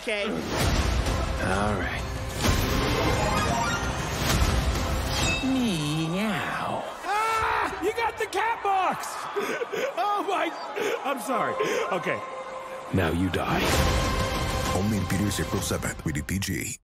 okay? All right. Meow. Ah! You got the cat box! Oh my. I'm sorry. Okay. Now you die. Only in theaters April 7th. Rated PG.